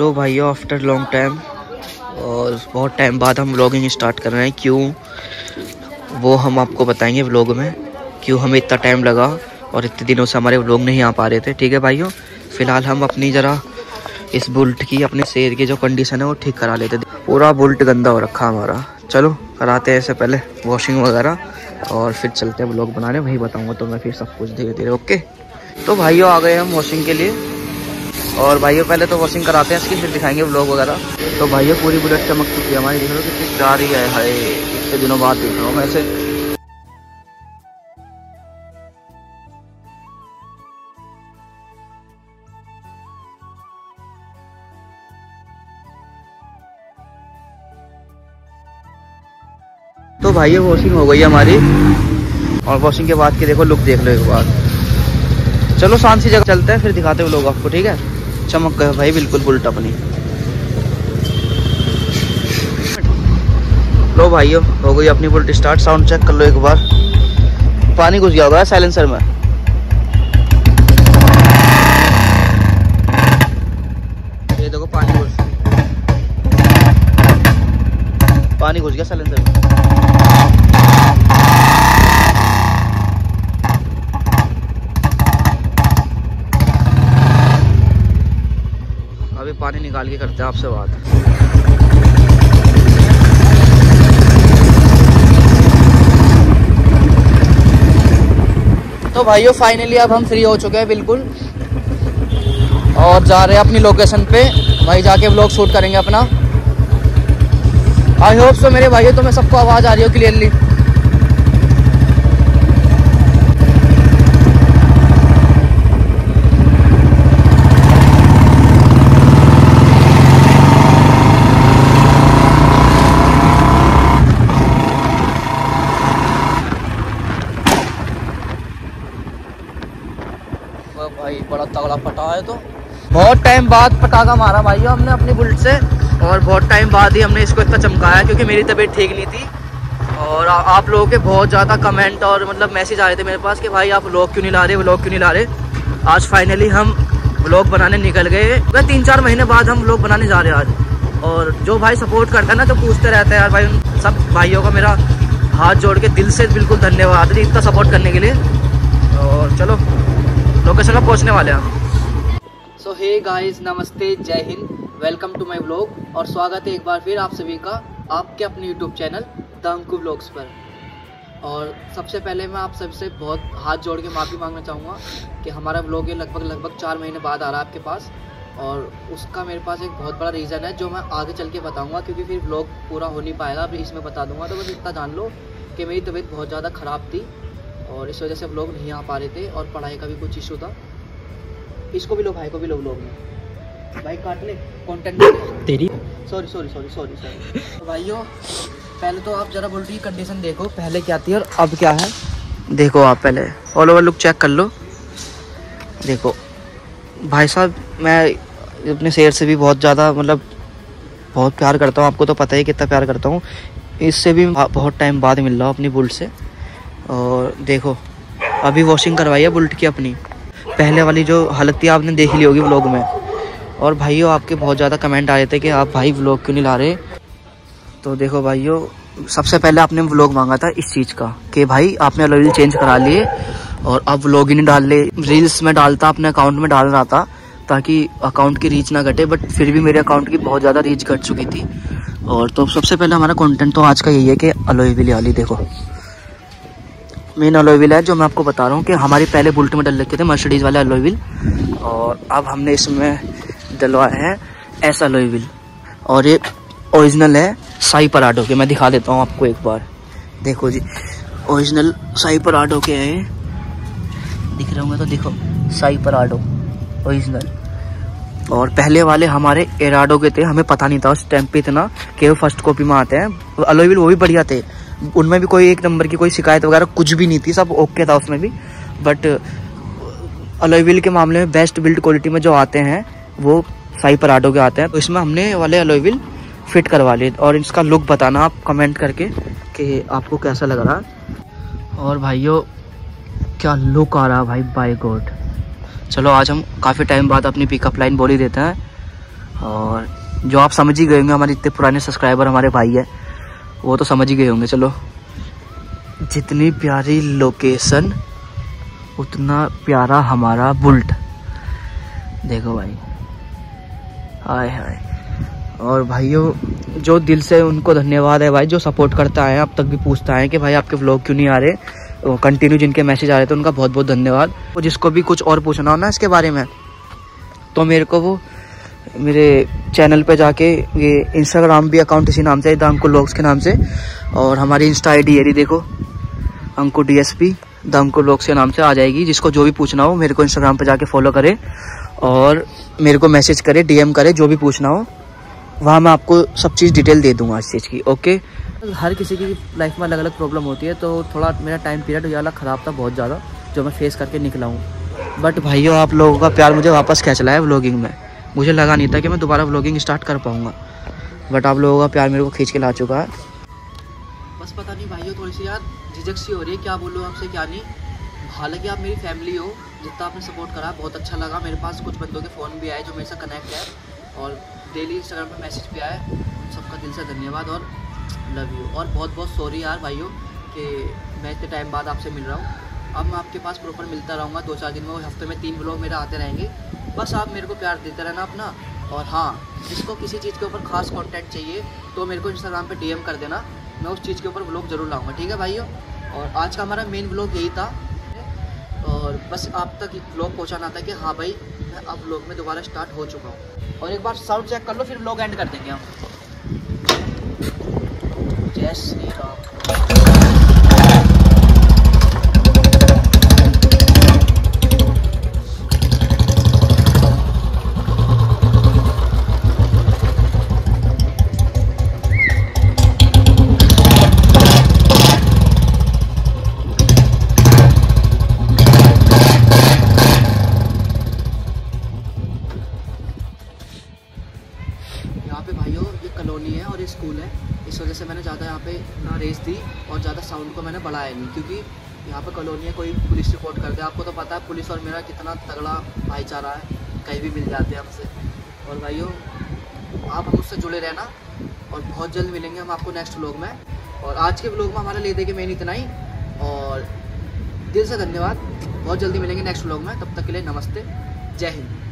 लो भाइयों after long time और बहुत टाइम बाद हम व्लॉगिंग स्टार्ट कर रहे हैं। क्यों? वो हम आपको बताएँगे व्लॉग में, क्यों हमें इतना टाइम लगा और इतने दिनों से हमारे व्लॉग नहीं आ पा रहे थे। ठीक है भाइयों? फ़िलहाल हम अपनी ज़रा इस बुल्ट की, अपने शेर की जो कंडीशन है, वो ठीक करा लेते। थे पूरा बुल्ट गंदा हो रखा हमारा। चलो, कराते हैं इससे पहले वॉशिंग वगैरह और फिर चलते हैं ब्लॉग बनाने। वही बताऊँगा तो मैं फिर सब कुछ धीरे धीरे ओके तो भाइयों, आ गए हम वॉशिंग के लिए। और भाइयों, पहले तो वॉशिंग कराते हैं, इसकी फिर दिखाएँगे ब्लॉग वगैरह। तो भाइयों, पूरी बुलेट चमक चुकी है हमारी, देख लो कितनी प्यारी है, हाय, इतने दिनों बाद देख रहा हूँ ऐसे तो भाई वॉशिंग हो गई हमारी। और वॉशिंग के बाद की देखो लुक देख लो एक बार। चलो, शांत सी जगह चलते हैं, फिर दिखाते हुए लोग आपको, ठीक है? चमक गए भाई बिल्कुल बुलट अपनी लो भाइयों, हो गई अपनी बुलट स्टार्ट साउंड चेक कर लो एक बार. पानी घुस गया होगा साइलेंसर में? ये देखो पानी घुस पानी घुस गया साइलेंसर में. पानी निकाल के करते हैं आपसे बात। तो भाइयों फाइनली अब हम फ्री हो चुके हैं, बिल्कुल। और जा रहे हैं अपनी लोकेशन पे। वहीं जाके ब्लॉग शूट करेंगे अपना। आई होप सो मेरे भाइयों तो मैं सबको आवाज़ आ रही हो क्लियरली भाई बड़ा है तो। बहुत टाइम बाद पटाखा मारा भाई हमने अपनी बुलेट से और बहुत टाइम बाद ही हमने इसको इतना चमकाया क्योंकि मेरी तबीयत ठीक नहीं थी। और आप लोगों के बहुत ज़्यादा कमेंट और मतलब मैसेज आ रहे थे मेरे पास कि भाई आप व्लॉग क्यों नहीं ला रहे व्लॉग क्यों नहीं ला रहे? आज फाइनली हम व्लॉग बनाने निकल गए। वह तीन चार महीने बाद हम व्लॉग बनाने जा रहे हैं आज। और जो भाई सपोर्ट करता है ना जो पूछते रहते हैं यार भाई, उन सब भाइयों का मेरा हाथ जोड़ के दिल से बिल्कुल धन्यवाद। इतना सपोर्ट करने के लिए। और चलो लोकेशन पर पहुँचने वाले हैं हे गाइस नमस्ते, जय Hind welcome to my vlog और स्वागत है एक बार फिर आप सभी का आपके अपने YouTube channel the Anku blogs पर। और सबसे पहले मैं आप सबसे बहुत हाथ जोड़ के माफ़ी मांगना चाहूँगा कि हमारा ब्लॉग ये लगभग लगभग चार महीने बाद आ रहा है आपके पास और उसका मेरे पास एक बहुत बड़ा रीज़न है जो मैं आगे चल के बताऊँगा क्योंकि फिर ब्लॉग पूरा हो नहीं पाएगा अभी इसमें बता दूँगा। तो बस इतना जान लो कि मेरी तबीयत बहुत ज़्यादा ख़राब थी और इस वजह से लोग नहीं आ पा रहे थे और पढ़ाई का भी कुछ इशू था। इसको भी लो भाई को भी लो लोग में भाई काट ले कंटेंट तेरी sorry sorry sorry sorry sorry तो भाइयों पहले तो आप ज़रा बुल्टी की कंडीशन देखो पहले क्या थी और अब क्या है? देखो आप पहले ऑल ओवर लुक चेक कर लो। देखो भाई साहब मैं अपने शेर से भी बहुत ज़्यादा मतलब बहुत प्यार करता हूँ आपको तो पता ही कितना प्यार करता हूँ। इससे भी बहुत टाइम बाद मिल रहा हूँ अपनी बुल्ट से। और देखो अभी वॉशिंग करवाई है बुल्ट की अपनी। पहले वाली जो हालत थी, आपने देख ली होगी व्लॉग में। और भाइयों, आपके बहुत ज़्यादा कमेंट आ रहे थे कि आप भाई व्लॉग क्यों नहीं ला रहे? तो देखो भाइयों, सबसे पहले आपने व्लॉग मांगा था इस चीज़ का, कि भाई आपने ऑयल चेंज करा लिए और अब व्लॉग ही नहीं डाल ले रील्स में डालता, अपने अकाउंट में डाल रहा था, ताकि अकाउंट की रीच ना घटे बट फिर भी मेरे अकाउंट की बहुत ज़्यादा रीच घट चुकी थी। और तो सबसे पहले हमारा कंटेंट तो आज का यही है कि अलोई भी ले, देखो। मेन अलोविल है, जो मैं आपको बता रहा हूँ कि हमारे पहले बुलेट में डल रखे थे मर्सिडीज़ वाले अलोविल और अब हमने इसमें डलवाया है ऐसा अलोविल और ये ओरिजिनल है साई पराडो के। मैं दिखा देता हूँ आपको एक बार। देखो जी ओरिजिनल साई पराडो के हैं। दिख रहे होंगे तो देखो साई पराडो ओरिजिनल और पहले वाले हमारे एराडो के थे, हमें पता नहीं था उस टाइम पे इतना कि वो फ़र्स्ट कॉपी में आते हैं। अलोविल वो भी बढ़िया थे। उनमें भी कोई एक नंबर की कोई शिकायत वगैरह कुछ भी नहीं थी, सब ओके था उसमें भी। बट अलोविल के मामले में बेस्ट बिल्ड क्वालिटी में जो आते हैं, वो साई पराडो के आते हैं। तो इसमें हमने वाले अलोविल फिट करवा लिए और इसका लुक बताना, आप कमेंट करके कि आपको कैसा लग रहा। है और भाइयों, क्या लुक आ रहा भाई बाय गॉड चलो, आज हम काफ़ी टाइम बाद अपनी पिकअप लाइन बोली देते हैं। और जो आप समझ ही गए होंगे, हमारे इतने पुराने सब्सक्राइबर हमारे भाई है। वो तो समझ ही गए होंगे, चलो। जितनी प्यारी लोकेशन उतना प्यारा हमारा बुल्ट। देखो भाई। हाय हाय। और भाइयों, जो दिल से उनको धन्यवाद है भाई, जो सपोर्ट करता है, अब तक भी पूछता है कि भाई आपके व्लॉग क्यों नहीं आ रहे? कंटिन्यू जिनके मैसेज आ रहे थे, उनका बहुत बहुत धन्यवाद। और जिसको भी कुछ और पूछना हो ना इसके बारे में तो मेरे को वो मेरे चैनल पे जाके ये इंस्टाग्राम भी अकाउंट इसी नाम से द लॉग्स के नाम से और हमारी इंस्टा आई डी देखो Anku D S P the logs के नाम से आ जाएगी। जिसको जो भी पूछना हो मेरे को इंस्टाग्राम पे जाके फॉलो करे और मेरे को मैसेज करे डीएम करे जो भी पूछना हो वहाँ मैं आपको सब चीज़ डिटेल दे दूँगा इस चीज़ की ओके हर किसी की लाइफ में अलग अलग प्रॉब्लम होती है तो थोड़ा मेरा टाइम पीरियड वाला ख़राब था बहुत ज़्यादा जो मैं फेस करके निकला हूँ। बट भाइयों आप लोगों का प्यार मुझे वापस खेच लाया है व्लॉगिंग में। मुझे लगा नहीं था कि मैं दोबारा व्लॉगिंग स्टार्ट कर पाऊँगा। बट आप लोगों का प्यार मेरे को खींच के ला चुका है। बस पता नहीं भाइयों थोड़ी सी यार झिझक सी हो रही है। क्या बोलो आपसे, क्या नहीं। हालाँकि आप मेरी फैमिली हो, जितना आपने सपोर्ट करा, बहुत अच्छा लगा। मेरे पास कुछ बंदों के फ़ोन भी आए जो मेरे से कनेक्ट है। और डेली इंस्टाग्राम पर मैसेज भी आया सबका दिल से धन्यवाद और लव यू और बहुत बहुत सॉरी यार भाइयों कि मैं इतने टाइम बाद आपसे मिल रहा हूँ। अब मैं आपके पास प्रॉपर मिलता रहूँगा। दो चार दिन में, हफ़्ते में तीन ब्लॉग मेरे आते रहेंगे। बस आप मेरे को प्यार देते रहना अपना। और हाँ जिसको किसी चीज़ के ऊपर खास कंटेंट चाहिए तो मेरे को इंस्टाग्राम पे डीएम कर देना। मैं उस चीज़ के ऊपर ब्लॉग ज़रूर लाऊँगा, ठीक है भाइयों? और आज का हमारा मेन ब्लॉग यही था। और बस आप तक ब्लॉग पहुँचाना था कि हाँ भाई, मैं अब ब्लॉग में दोबारा स्टार्ट हो चुका हूँ। और एक बार साउंड चेक कर लो, फिर ब्लॉग एंड कर देंगे हम। जय श्री राम। यहाँ पे ना रेस दी और ज़्यादा साउंड को मैंने बढ़ाया नहीं, क्योंकि यहाँ पे कॉलोनी है कोई पुलिस रिपोर्ट कर दे आपको तो पता है पुलिस और मेरा कितना तगड़ा भाईचारा है, कहीं भी मिल जाते हैं हमसे। और भाइयों, आप हम मुझसे जुड़े रहना और बहुत जल्द मिलेंगे हम आपको नेक्स्ट व्लॉग में। और आज के व्लॉग में हमारा ले दे के मेन इतना ही। और दिल से धन्यवाद। बहुत जल्दी मिलेंगे नेक्स्ट व्लॉग में। तब तक के लिए नमस्ते। जय हिंद।